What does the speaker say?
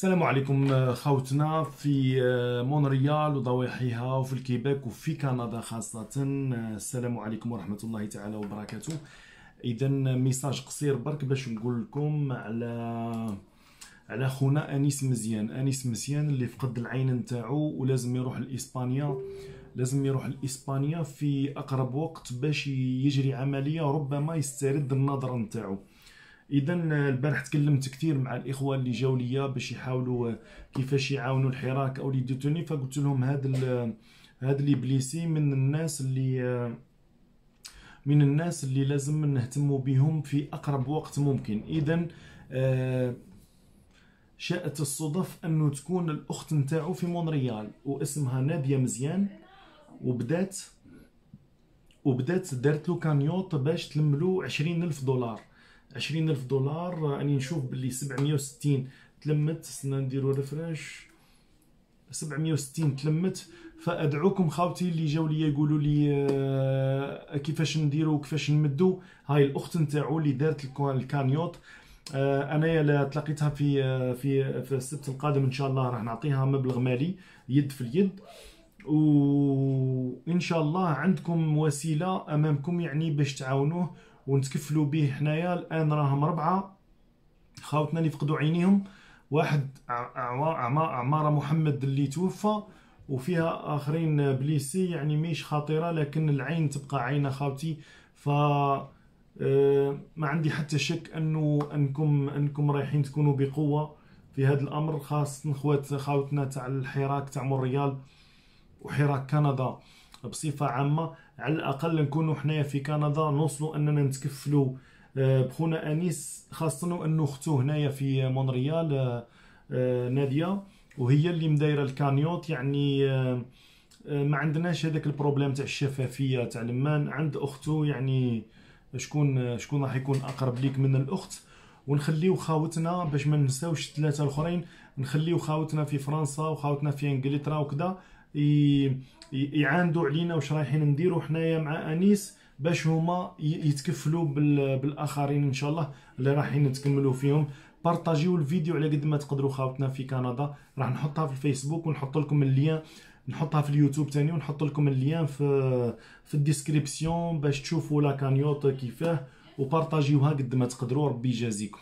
السلام عليكم خوتنا في مونريال وضواحيها وفي الكيباك وفي كندا خاصة. السلام عليكم ورحمة الله تعالى وبركاته. إذا message قصير برك باش نقول لكم على على خونا أنيس مزيان. أنيس مزيان اللي فقد العين نتاعو ولازم يروح لإسبانيا. لازم يروح لإسبانيا في أقرب وقت باش يجري عملية ربما يسترد النظر نتاعو. اذا البارح تكلمت كثير مع الإخوة اللي جاوا ليا باش يحاولوا كيفاش يعاونوا الحراك أو les détenus. فقلت لهم هذا هذا les blessés من الناس اللي من الناس اللي لازم نهتموا بهم في أقرب وقت ممكن. اذا آه، شاءت الصدف أنه تكون الأخت نتاعو في مونريال واسمها نادية مزيان وبدات وبدات دارت له cagnotte باش تلملو عشرين ألف دولار. عشرين ألف دولار راني نشوف باللي سبعمية وستين تلمت سنا نديرو refresh. سبعمية وستين تلمت فأدعوكم خاوتي اللي جاو لي يقولوا لي آه، كيفاش نديرو وكيفاش نمدو. هاي الأخت نتاعو اللي دارت ال cagnotte. آه، أنايا تلاقيتها في آه، في في السبت القادم إن شاء الله راح نعطيها مبلغ مالي يد في اليد. وان شاء الله عندكم وسيلة أمامكم يعني باش تعاونوه. ونتكفلوا به حنايا. الآن راهم ربعة. خاوتنا اللي فقدوا عينيهم. واحد عمارة محمد اللي توفى وفيها آخرين بليسي يعني مش خطيرة لكن العين تبقى عينة خاوتي ف آه، ما عندي حتى شك أنه انكم أنكم رايحين تكونوا بقوة في هذا الأمر خاصة خوات خاوتنا تاع الحراك تاع مونريال وحراك كندا. بصفة عامة على الأقل نكونوا حنايا في كندا نوصلوا أننا نتكفلوا آه، بخونا أنيس خاصة انه أختو هنايا في مونريال آه، نادية وهي اللي مدايرة ال cagnotte يعني ما عندناش هذاك ال problème تاع الشفافية تاع لمان عند أختو يعني شكون شكون راح يكون أقرب ليك من الأخت؟ ونخليو خاوتنا باش ما ننساوش الثلاثة الأخرين نخليو خاوتنا في فرنسا وخاوتنا في إنجلترا وكذا. يعاندوا علينا واش رايحين نديروا حنايا مع أنيس باش هما يتكفلوا بالآخرين إن شاء الله اللي رايحين نتكلموا فيهم. بارطاجيو الفيديو على قد ما تقدروا خاوتنا في كندا. راح نحطها في الفيسبوك ونحط لكم ال lien نحطها في اليوتيوب تاني ونحط لكم ال lien في في ال description باش تشوفوا la cagnotte كيفاه. وبارطاجيوها قد ما تقدروا. ربي يجازيكم.